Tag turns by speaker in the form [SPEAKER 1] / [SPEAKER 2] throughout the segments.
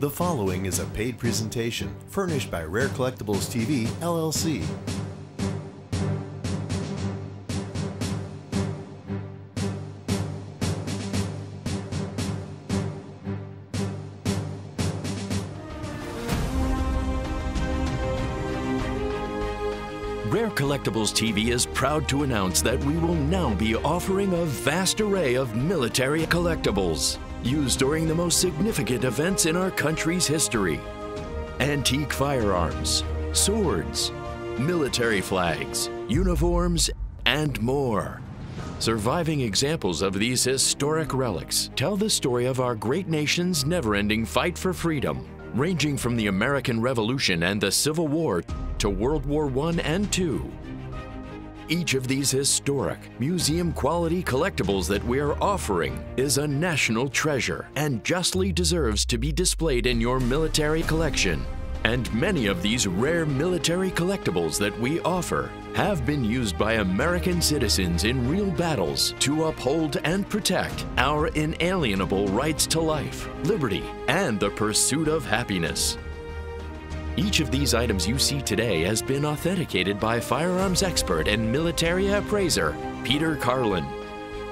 [SPEAKER 1] The following is a paid presentation furnished by Rare Collectibles TV, LLC.
[SPEAKER 2] Rare Collectibles TV is proud to announce that we will now be offering a vast array of military collectibles used during the most significant events in our country's history. Antique firearms, swords, military flags, uniforms, and more. Surviving examples of these historic relics tell the story of our great nation's never ending fight for freedom, ranging from the American Revolution and the Civil War to World War I and II. Each of these historic, museum quality collectibles that we're offering is a national treasure and justly deserves to be displayed in your military collection. And many of these rare military collectibles that we offer have been used by American citizens in real battles to uphold and protect our inalienable rights to life, liberty, and the pursuit of happiness. Each of these items you see today has been authenticated by firearms expert and military appraiser Peter Karlan.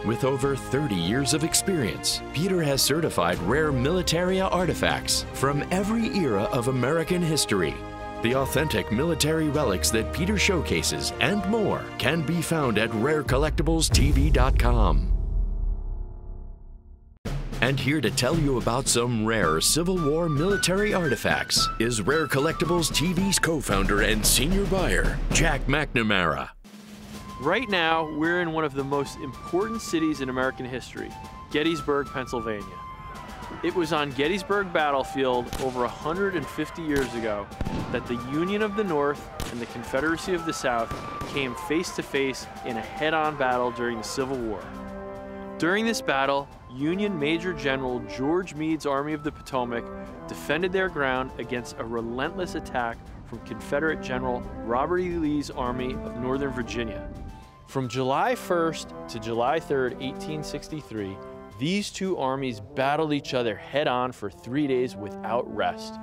[SPEAKER 2] With over 30 years of experience, Peter has certified rare militaria artifacts from every era of American history. The authentic military relics that Peter showcases and more can be found at rarecollectiblestv.com. And here to tell you about some rare Civil War military artifacts is Rare Collectibles TV's co founder and senior buyer, Jack McNamara.
[SPEAKER 3] Right now, we're in one of the most important cities in American history, Gettysburg, Pennsylvania. It was on Gettysburg battlefield over 150 years ago that the Union of the North and the Confederacy of the South came face to face in a head on battle during the Civil War. During this battle, Union Major General George Meade's Army of the Potomac defended their ground against a relentless attack from Confederate General Robert E. Lee's Army of Northern Virginia. From July 1st to July 3rd, 1863, these two armies battled each other head on for three days without rest.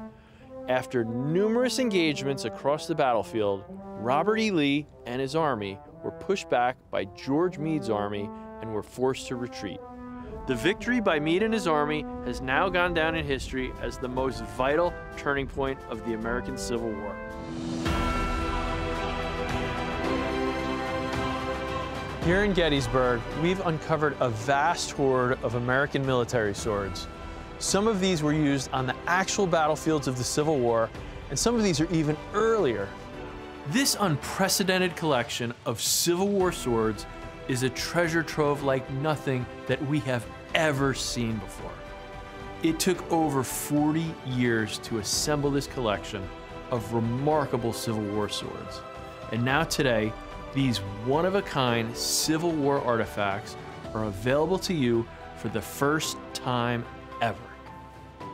[SPEAKER 3] After numerous engagements across the battlefield, Robert E. Lee and his army were pushed back by George Meade's army and were forced to retreat. The victory by Meade and his army has now gone down in history as the most vital turning point of the American Civil War. Here in Gettysburg, we've uncovered a vast hoard of American military swords. Some of these were used on the actual battlefields of the Civil War, and some of these are even earlier. This unprecedented collection of Civil War swords is a treasure trove like nothing that we have ever seen before. It took over 40 years to assemble this collection of remarkable Civil War swords. And now today, these one-of-a-kind Civil War artifacts are available to you for the first time ever.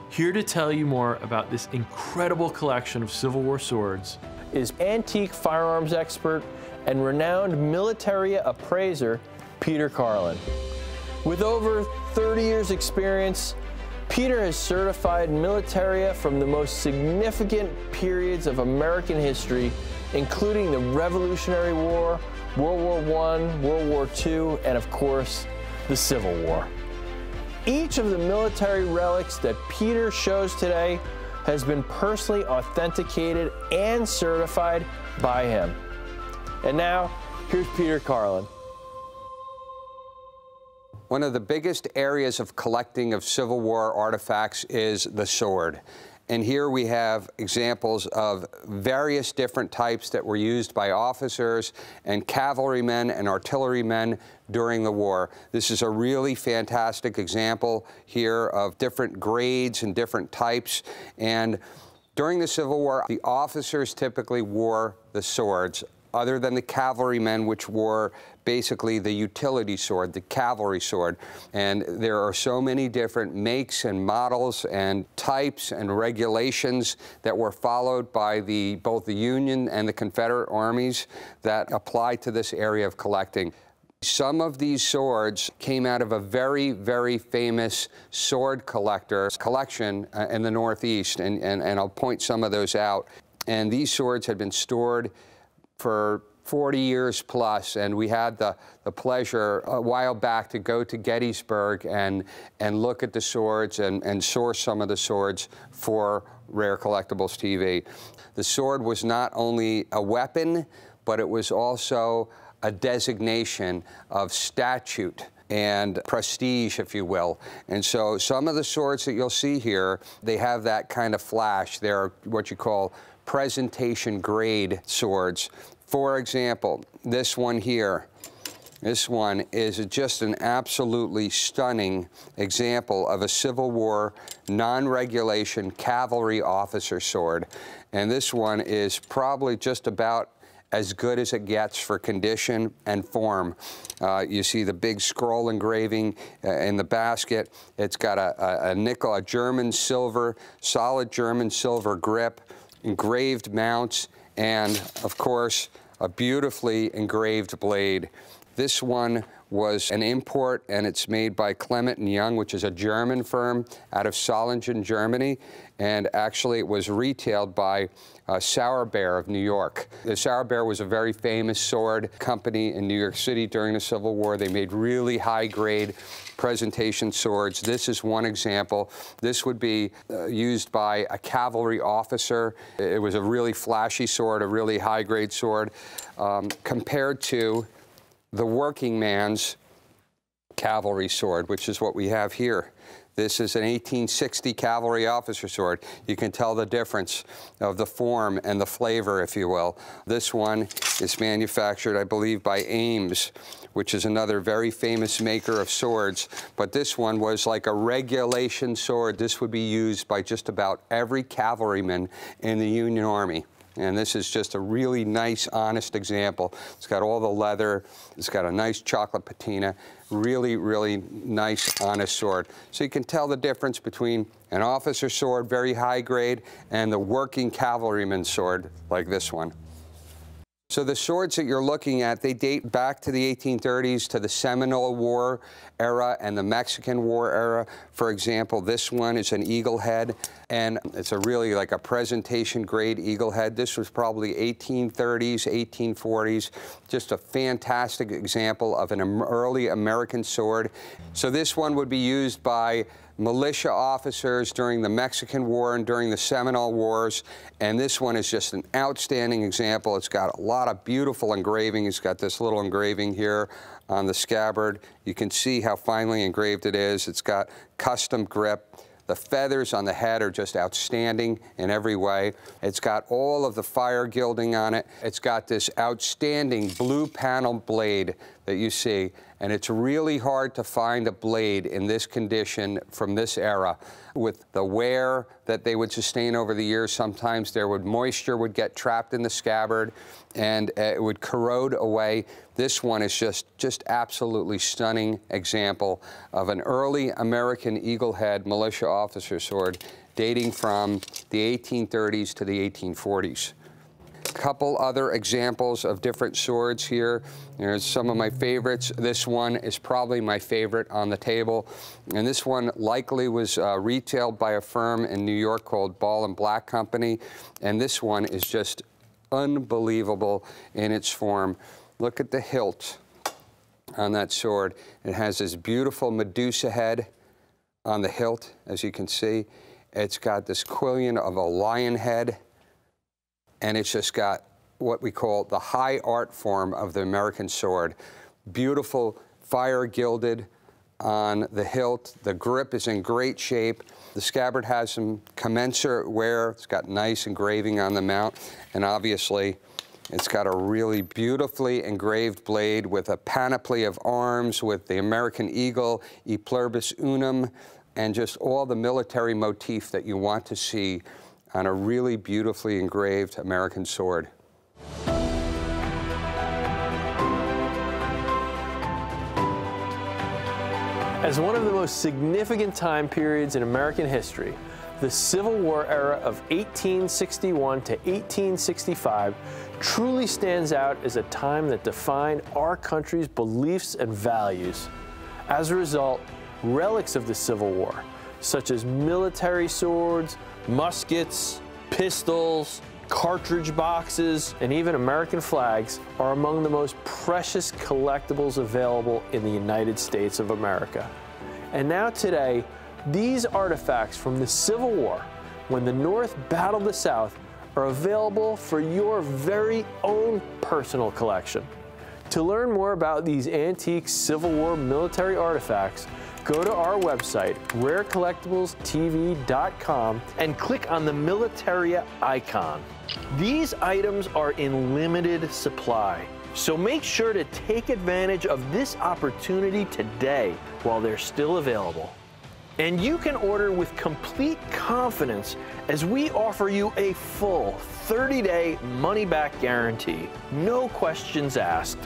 [SPEAKER 3] Here to tell you more about this incredible collection of Civil War swords is antique firearms expert and renowned military appraiser Peter Karlan. With over 30 years experience, Peter has certified militaria from the most significant periods of American history, including the Revolutionary War, World War I, World War II, and of course, the Civil War. Each of the military relics that Peter shows today has been personally authenticated and certified by him. And now, here's Peter Karlan.
[SPEAKER 4] One of the biggest areas of collecting of Civil War artifacts is the sword. And here we have examples of various different types that were used by officers and cavalrymen and artillerymen during the war. This is a really fantastic example here of different grades and different types. And during the Civil War, the officers typically wore the swords other than the cavalrymen, which wore basically the utility sword, the cavalry sword. And there are so many different makes and models and types and regulations that were followed by the, both the Union and the Confederate armies that apply to this area of collecting. Some of these swords came out of a very, very famous sword collector collection uh, in the Northeast, and, and, and I'll point some of those out. And these swords had been stored for 40 years plus, and we had the, the pleasure a while back to go to Gettysburg and, and look at the swords and, and source some of the swords for Rare Collectibles TV. The sword was not only a weapon, but it was also a designation of statute and prestige, if you will. And so some of the swords that you'll see here, they have that kind of flash. They're what you call presentation grade swords. For example, this one here, this one is just an absolutely stunning example of a Civil War non-regulation cavalry officer sword. And this one is probably just about as good as it gets for condition and form. Uh, you see the big scroll engraving uh, in the basket. It's got a, a, a, nickel, a German silver, solid German silver grip, engraved mounts, and of course, a beautifully engraved blade. This one was an import, and it's made by Clement and Young, which is a German firm out of Solingen, Germany. And actually, it was retailed by uh, Sauerbier of New York. The Sauerbier was a very famous sword company in New York City during the Civil War. They made really high-grade presentation swords. This is one example. This would be uh, used by a cavalry officer. It was a really flashy sword, a really high-grade sword, um, compared to the working man's cavalry sword, which is what we have here. This is an 1860 cavalry officer sword. You can tell the difference of the form and the flavor, if you will. This one is manufactured, I believe, by Ames, which is another very famous maker of swords. But this one was like a regulation sword. This would be used by just about every cavalryman in the Union Army. And this is just a really nice, honest example. It's got all the leather. It's got a nice chocolate patina. Really, really nice, honest sword. So you can tell the difference between an officer sword, very high grade, and the working cavalryman sword like this one. So the swords that you're looking at, they date back to the 1830s to the Seminole War era and the Mexican War era. For example, this one is an eagle head, and it's a really like a presentation grade eagle head. This was probably 1830s, 1840s. Just a fantastic example of an early American sword. So this one would be used by militia officers during the Mexican War and during the Seminole Wars. And this one is just an outstanding example. It's got a lot of beautiful engraving. It's got this little engraving here on the scabbard. You can see how finely engraved it is. It's got custom grip. The feathers on the head are just outstanding in every way. It's got all of the fire gilding on it. It's got this outstanding blue panel blade that you see, and it's really hard to find a blade in this condition from this era. With the wear that they would sustain over the years, sometimes there would moisture would get trapped in the scabbard and uh, it would corrode away. This one is just, just absolutely stunning example of an early American eagle head militia officer sword dating from the 1830s to the 1840s. Couple other examples of different swords here. There's some of my favorites. This one is probably my favorite on the table. And this one likely was uh, retailed by a firm in New York called Ball and Black Company. And this one is just unbelievable in its form. Look at the hilt on that sword. It has this beautiful Medusa head on the hilt, as you can see. It's got this quillion of a lion head, and it's just got what we call the high art form of the American sword. Beautiful fire gilded on the hilt. The grip is in great shape. The scabbard has some commensurate wear. It's got nice engraving on the mount, and obviously it's got a really beautifully engraved blade with a panoply of arms with the American eagle, E pluribus unum, and just all the military motif that you want to see on a really beautifully engraved American sword.
[SPEAKER 3] As one of the most significant time periods in American history, the Civil War era of 1861 to 1865 truly stands out as a time that defined our country's beliefs and values. As a result, relics of the Civil War, such as military swords, muskets, pistols, cartridge boxes, and even American flags are among the most precious collectibles available in the United States of America. And now today, these artifacts from the Civil War, when the North battled the South, are available for your very own personal collection. To learn more about these antique Civil War military artifacts, go to our website, rarecollectiblestv.com, and click on the Militaria icon. These items are in limited supply, so make sure to take advantage of this opportunity today while they're still available. And you can order with complete confidence as we offer you a full 30 day money back guarantee. No questions asked.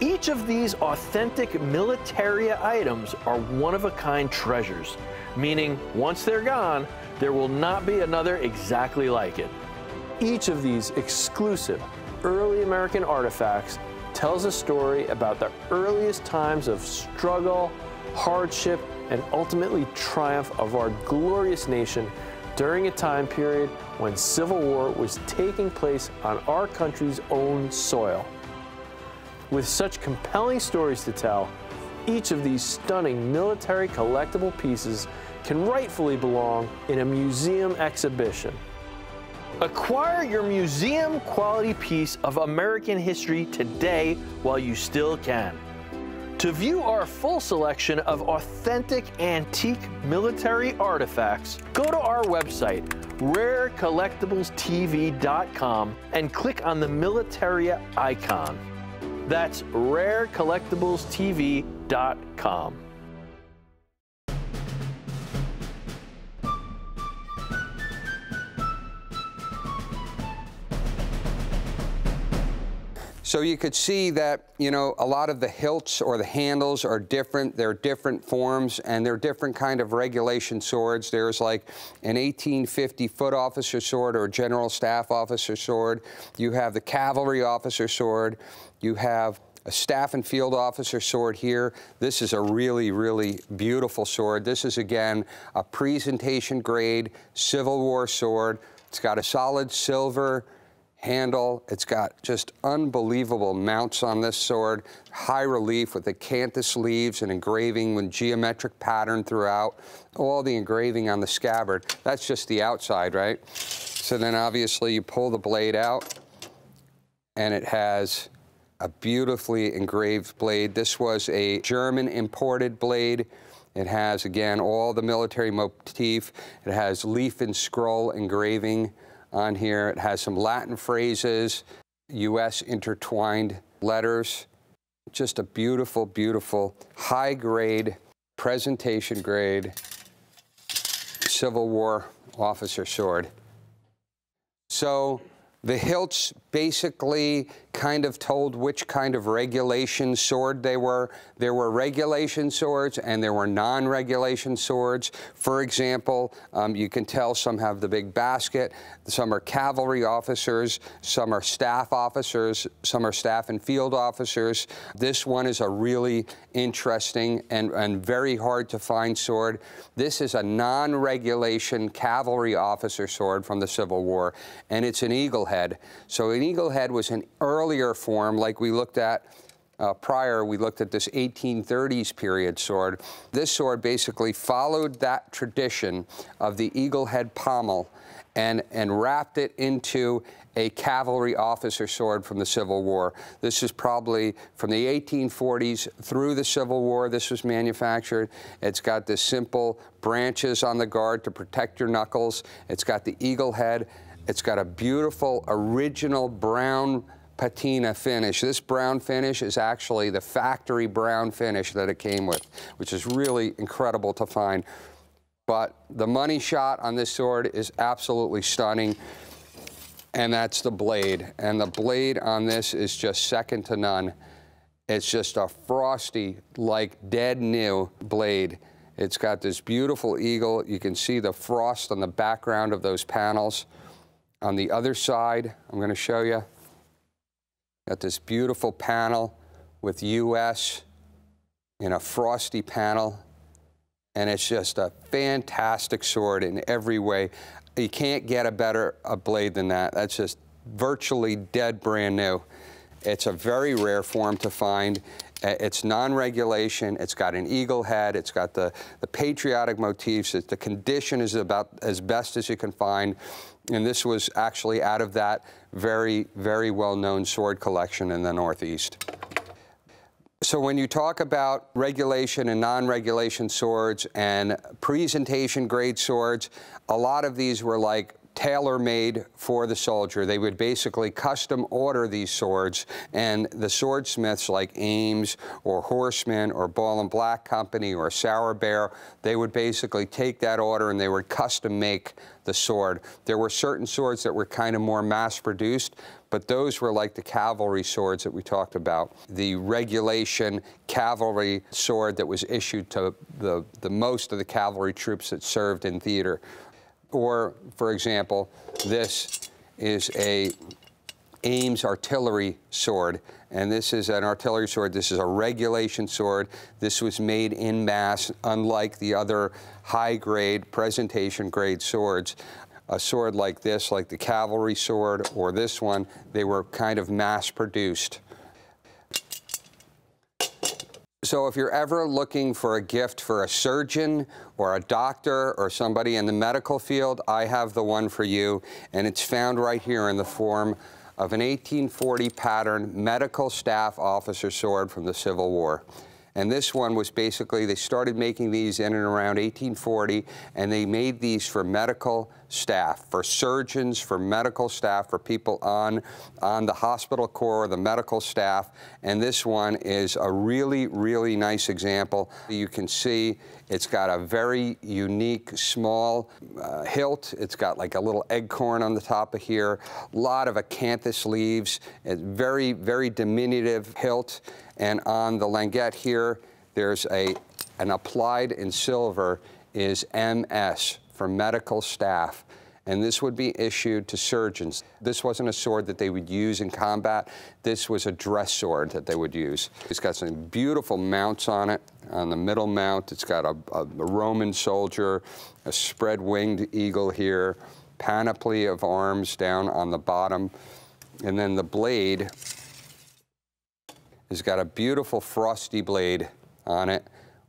[SPEAKER 3] Each of these authentic Militaria items are one of a kind treasures, meaning once they're gone, there will not be another exactly like it. Each of these exclusive early American artifacts tells a story about the earliest times of struggle, hardship, and ultimately triumph of our glorious nation during a time period when civil war was taking place on our country's own soil. With such compelling stories to tell, each of these stunning military collectible pieces can rightfully belong in a museum exhibition. Acquire your museum quality piece of American history today while you still can. To view our full selection of authentic antique military artifacts, go to our website, rarecollectiblestv.com, and click on the Militaria icon. That's rarecollectiblestv.com.
[SPEAKER 4] So you could see that, you know, a lot of the hilts or the handles are different. They're different forms and they're different kind of regulation swords. There's like an 1850 foot officer sword or general staff officer sword. You have the cavalry officer sword. You have a staff and field officer sword here. This is a really, really beautiful sword. This is, again, a presentation grade Civil War sword. It's got a solid silver handle. It's got just unbelievable mounts on this sword, high relief with acanthus leaves and engraving with geometric pattern throughout, all the engraving on the scabbard. That's just the outside, right? So then obviously you pull the blade out and it has a beautifully engraved blade. This was a German imported blade. It has, again, all the military motif. It has leaf and scroll engraving on here. It has some Latin phrases, U.S. intertwined letters. Just a beautiful, beautiful, high grade, presentation grade Civil War officer sword. So the hilts basically kind of told which kind of regulation sword they were. There were regulation swords and there were non-regulation swords. For example, um, you can tell some have the big basket, some are cavalry officers, some are staff officers, some are staff and field officers. This one is a really interesting and, and very hard to find sword. This is a non-regulation cavalry officer sword from the Civil War, and it's an eagle head. So an eagle head was an earlier form, like we looked at uh, prior, we looked at this 1830s period sword. This sword basically followed that tradition of the eagle head pommel and, and wrapped it into a cavalry officer sword from the Civil War. This is probably from the 1840s through the Civil War. This was manufactured. It's got the simple branches on the guard to protect your knuckles. It's got the eagle head. It's got a beautiful original brown patina finish. This brown finish is actually the factory brown finish that it came with, which is really incredible to find. But the money shot on this sword is absolutely stunning, and that's the blade. And the blade on this is just second to none. It's just a frosty, like dead new blade. It's got this beautiful eagle. You can see the frost on the background of those panels. On the other side, I'm going to show you, got this beautiful panel with US in a frosty panel. And it's just a fantastic sword in every way. You can't get a better a blade than that. That's just virtually dead brand new. It's a very rare form to find. Uh, it's non-regulation. It's got an eagle head. It's got the, the patriotic motifs. The condition is about as best as you can find. And this was actually out of that very, very well-known sword collection in the Northeast. So when you talk about regulation and non-regulation swords and presentation grade swords, a lot of these were like tailor-made for the soldier. They would basically custom order these swords, and the swordsmiths like Ames or Horstmann or Ball and Black Company or Sauerbier, they would basically take that order and they would custom make the sword. There were certain swords that were kind of more mass-produced, but those were like the cavalry swords that we talked about. The regulation cavalry sword that was issued to the, the most of the cavalry troops that served in theater. Or, for example, this is a Ames artillery sword. And this is an artillery sword. This is a regulation sword. This was made in mass, unlike the other high grade, presentation grade swords. A sword like this, like the cavalry sword or this one, they were kind of mass produced. So if you're ever looking for a gift for a surgeon or a doctor or somebody in the medical field, I have the one for you, and it's found right here in the form of an 1840 pattern medical staff officer sword from the Civil War. And this one was basically, they started making these in and around 1840, and they made these for medical staff, for surgeons, for medical staff, for people on, on the hospital corps, the medical staff. And this one is a really, really nice example. You can see it's got a very unique small uh, hilt. It's got like a little acorn on the top of here, a lot of acanthus leaves, it's very, very diminutive hilt. And on the languette here, there's a, an applied in silver is MS for medical staff. And this would be issued to surgeons. This wasn't a sword that they would use in combat. This was a dress sword that they would use. It's got some beautiful mounts on it. On the middle mount, it's got a, a, a Roman soldier, a spread-winged eagle here, panoply of arms down on the bottom. And then the blade has got a beautiful frosty blade on it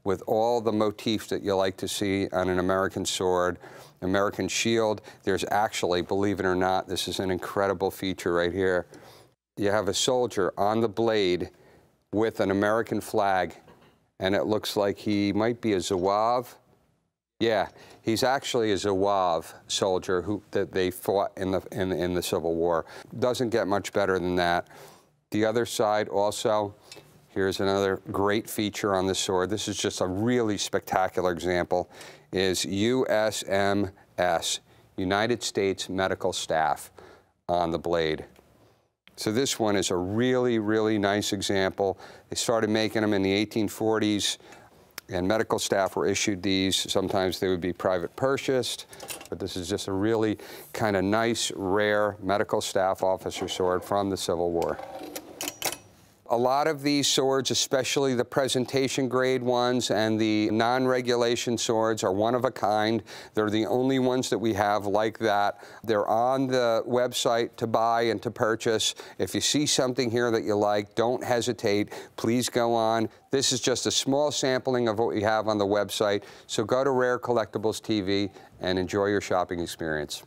[SPEAKER 4] with all the motifs that you like to see on an American sword. American shield. There's actually, believe it or not, this is an incredible feature right here. You have a soldier on the blade with an American flag, and it looks like he might be a Zouave. Yeah, he's actually a Zouave soldier who that they fought in the in, in the Civil War. Doesn't get much better than that. The other side also, here's another great feature on this sword. This is just a really spectacular example, is USMS, United States Medical Staff, on the blade. So this one is a really, really nice example. They started making them in the 1840s, and medical staff were issued these. Sometimes they would be private purchased, but this is just a really kind of nice, rare medical staff officer sword from the Civil War. A lot of these swords, especially the presentation grade ones and the non-regulation swords are one of a kind. They're the only ones that we have like that. They're on the website to buy and to purchase. If you see something here that you like, don't hesitate. Please go on. This is just a small sampling of what we have on the website. So go to Rare Collectibles TV and enjoy your shopping experience.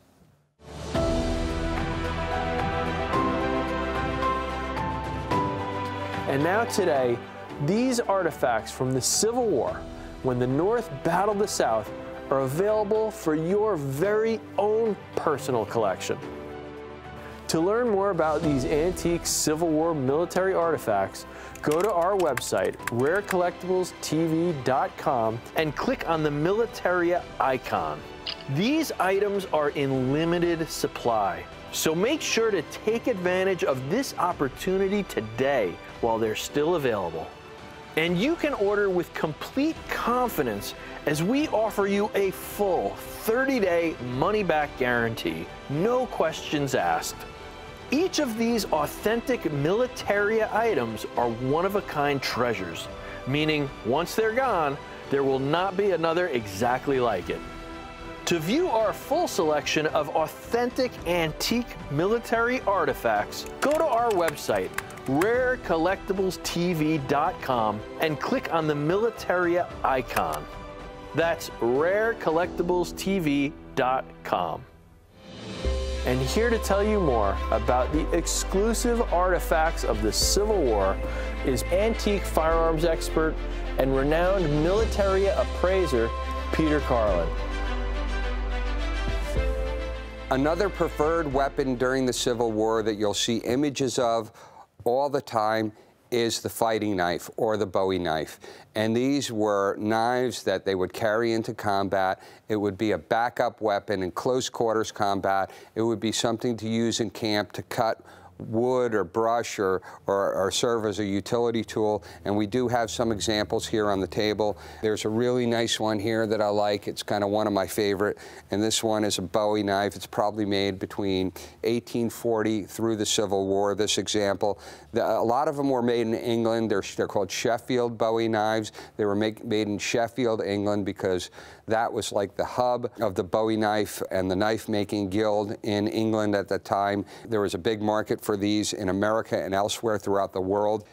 [SPEAKER 3] And now today, these artifacts from the Civil War, when the North battled the South, are available for your very own personal collection. To learn more about these antique Civil War military artifacts, go to our website, rarecollectiblestv.com, and click on the Militaria icon. These items are in limited supply, so make sure to take advantage of this opportunity today while they're still available. And you can order with complete confidence as we offer you a full 30-day money-back guarantee, no questions asked. Each of these authentic Militaria items are one-of-a-kind treasures, meaning once they're gone, there will not be another exactly like it. To view our full selection of authentic antique military artifacts, go to our website, rarecollectiblestv.com, and click on the Militaria icon. That's rarecollectiblestv.com. And here to tell you more about the exclusive artifacts of the Civil War is antique firearms expert and renowned Militaria appraiser, Peter Karlan.
[SPEAKER 4] Another preferred weapon during the Civil War that you'll see images of all the time is the fighting knife or the Bowie knife. And these were knives that they would carry into combat. It would be a backup weapon in close quarters combat. It would be something to use in camp to cut wood or brush or, or, or, serve as a utility tool. And we do have some examples here on the table. There's a really nice one here that I like. It's kind of one of my favorite. And this one is a Bowie knife. It's probably made between 1840 through the Civil War, this example. The, a lot of them were made in England. They're, they're called Sheffield Bowie knives. They were make, made in Sheffield, England, because that was like the hub of the Bowie knife and the knife making guild in England at the time. There was a big market for these in America and elsewhere throughout the world.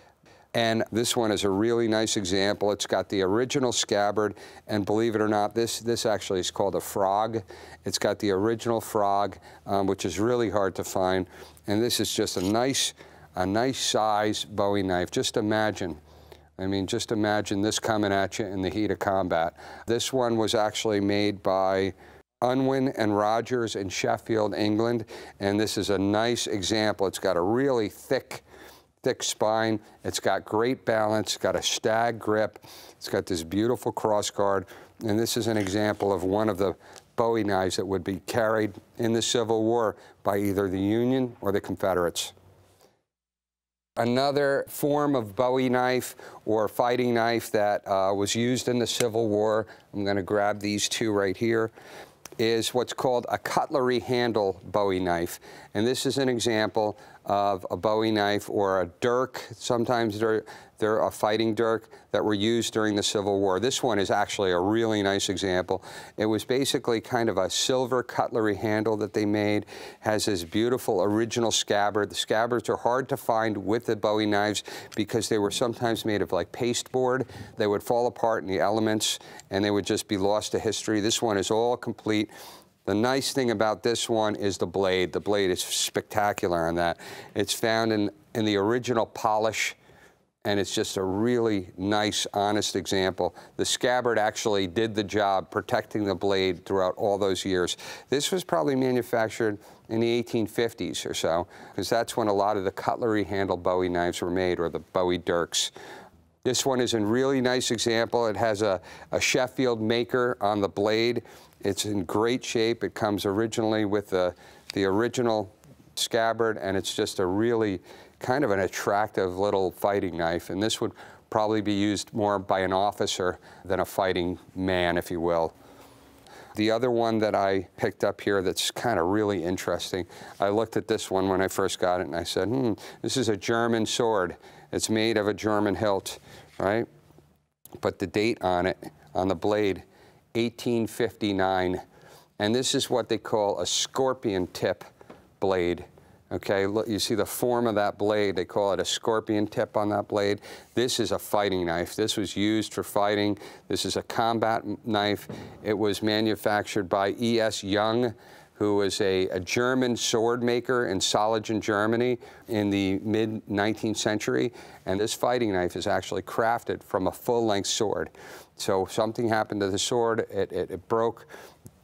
[SPEAKER 4] And this one is a really nice example. It's got the original scabbard, and believe it or not, this, this actually is called a frog. It's got the original frog, um, which is really hard to find. And this is just a nice, a nice size Bowie knife. Just imagine I mean, just imagine this coming at you in the heat of combat. This one was actually made by Unwin and Rodgers in Sheffield, England, and this is a nice example. It's got a really thick, thick spine. It's got great balance, it's got a stag grip. It's got this beautiful cross guard. and this is an example of one of the Bowie knives that would be carried in the Civil War by either the Union or the Confederates. Another form of Bowie knife or fighting knife that uh, was used in the Civil War, I'm going to grab these two right here, is what's called a cutlery handle Bowie knife. And this is an example of a Bowie knife or a dirk. Sometimes they're, they're a fighting dirk that were used during the Civil War. This one is actually a really nice example. It was basically kind of a silver cutlery handle that they made, has this beautiful original scabbard. The scabbards are hard to find with the Bowie knives because they were sometimes made of like pasteboard. They would fall apart in the elements and they would just be lost to history. This one is all complete. The nice thing about this one is the blade. The blade is spectacular on that. It's found in, in the original polish, and it's just a really nice, honest example. The scabbard actually did the job protecting the blade throughout all those years. This was probably manufactured in the 1850s or so, because that's when a lot of the cutlery handle Bowie knives were made, or the Bowie dirks. This one is a really nice example. It has a, a Sheffield maker on the blade. It's in great shape. It comes originally with the, the original scabbard, and it's just a really kind of an attractive little fighting knife. And this would probably be used more by an officer than a fighting man, if you will. The other one that I picked up here that's kind of really interesting, I looked at this one when I first got it and I said, hmm, this is a German sword. It's made of a German hilt, right? But the date on it, on the blade, 1859. And this is what they call a scorpion tip blade. Okay, look, you see the form of that blade. They call it a scorpion tip on that blade. This is a fighting knife. This was used for fighting. This is a combat knife. It was manufactured by E.S. Young, who was a, a, German sword maker in Solingen, Germany in the mid-19th century. And this fighting knife is actually crafted from a full-length sword. So something happened to the sword, it, it, it broke.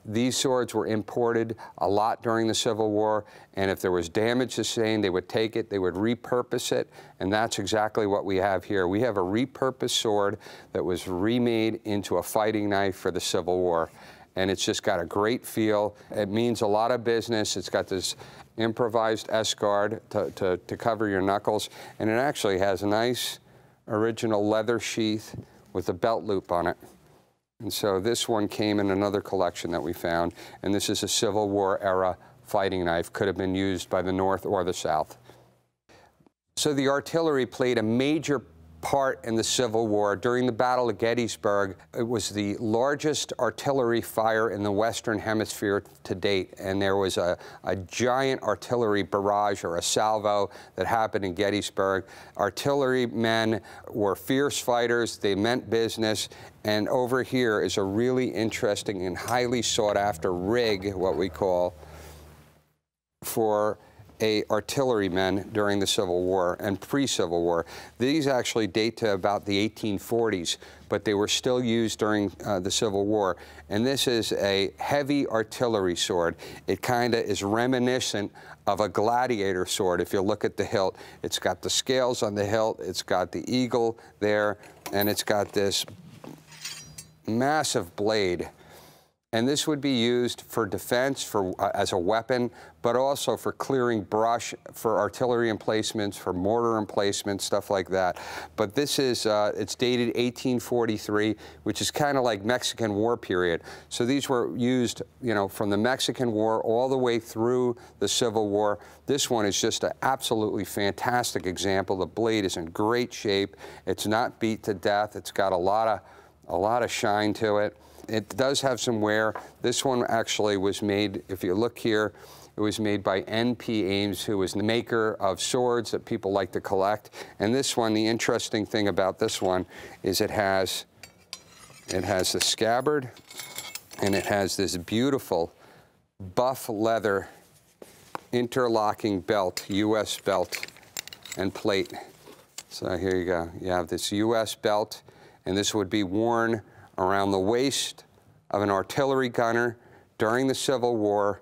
[SPEAKER 4] These swords were imported a lot during the Civil War, and if there was damage sustained, they would take it, they would repurpose it, and that's exactly what we have here. We have a repurposed sword that was remade into a fighting knife for the Civil War, and it's just got a great feel. It means a lot of business. It's got this improvised S-guard to, to, to cover your knuckles, and it actually has a nice original leather sheath with a belt loop on it. And so this one came in another collection that we found, and this is a Civil War era fighting knife, could have been used by the North or the South. So the artillery played a major part in the Civil War. During the Battle of Gettysburg, it was the largest artillery fire in the Western Hemisphere to date, and there was a, a giant artillery barrage or a salvo that happened in Gettysburg. Artillery men were fierce fighters, they meant business, and over here is a really interesting and highly sought after rig, what we call, for a artillerymen during the Civil War and pre-Civil War. These actually date to about the 1840s, but they were still used during uh, the Civil War. And this is a heavy artillery sword. It kind of is reminiscent of a gladiator sword. If you look at the hilt, it's got the scales on the hilt, it's got the eagle there, and it's got this massive blade and this would be used for defense, for uh, as a weapon, but also for clearing brush, for artillery emplacements, for mortar emplacements, stuff like that. But this is, uh, it's dated 1843, which is kind of like Mexican War period. So these were used, you know, from the Mexican War all the way through the Civil War. This one is just an absolutely fantastic example. The blade is in great shape. It's not beat to death. It's got a lot of, a lot of shine to it. It does have some wear. This one actually was made, if you look here, it was made by N.P. Ames, who was the maker of swords that people like to collect. And this one, the interesting thing about this one is it has, it has the scabbard, and it has this beautiful buff leather interlocking belt, U.S. belt and plate. So here you go. You have this U.S. belt, and this would be worn around the waist of an artillery gunner during the Civil War.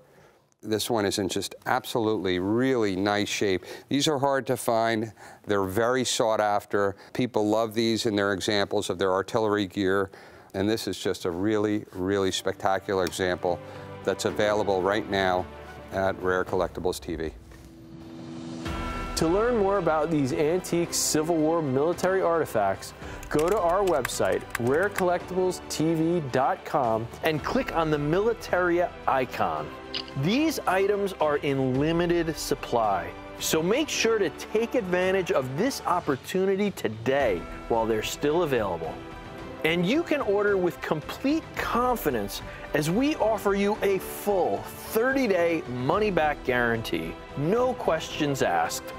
[SPEAKER 4] This one is in just absolutely really nice shape. These are hard to find. They're very sought after. People love these and they're examples of their artillery gear. And this is just a really, really spectacular example that's available right now at Rare Collectibles TV.
[SPEAKER 3] To learn more about these antique Civil War military artifacts, go to our website, rarecollectiblestv.com, and click on the Militaria icon. These items are in limited supply, so make sure to take advantage of this opportunity today while they're still available. And you can order with complete confidence as we offer you a full 30 day money back guarantee. No questions asked.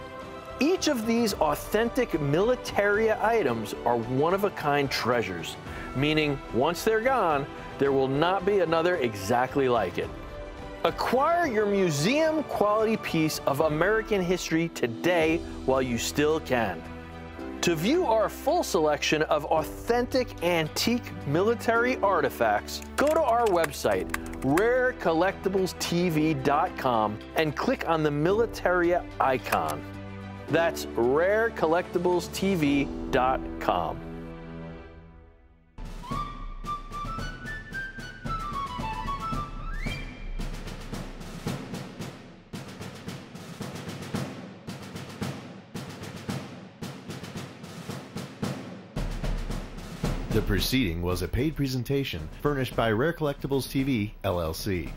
[SPEAKER 3] Each of these authentic Militaria items are one-of-a-kind treasures, meaning once they're gone, there will not be another exactly like it. Acquire your museum quality piece of American history today while you still can. To view our full selection of authentic antique military artifacts, go to our website, rarecollectiblestv.com, and click on the Militaria icon. That's rarecollectiblestv.com.
[SPEAKER 1] The proceeding was a paid presentation furnished by Rare Collectibles TV, LLC.